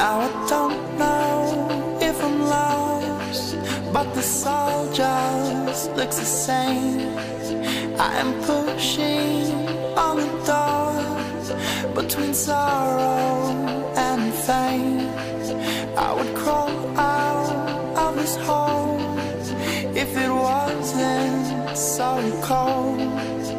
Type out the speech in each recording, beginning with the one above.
Now I don't know if I'm lost, but the soul just looks the same. I am pushing on the doors between sorrow and fame. I would crawl out of this hole if it wasn't so cold.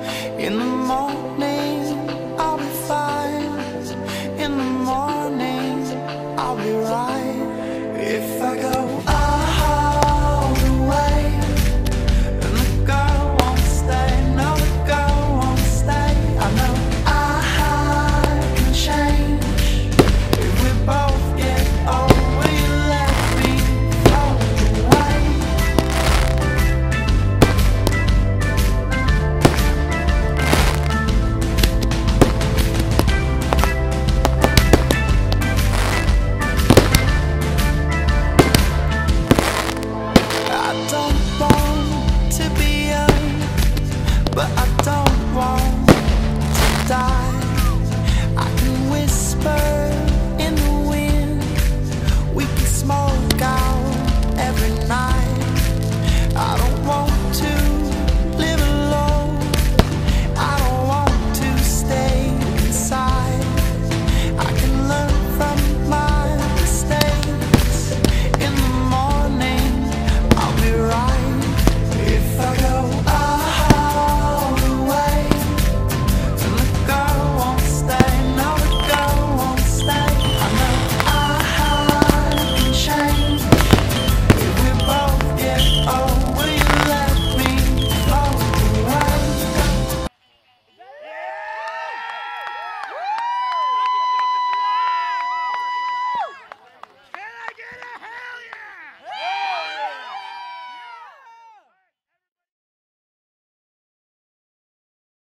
don't want to be young, but I don't want to die. I can win.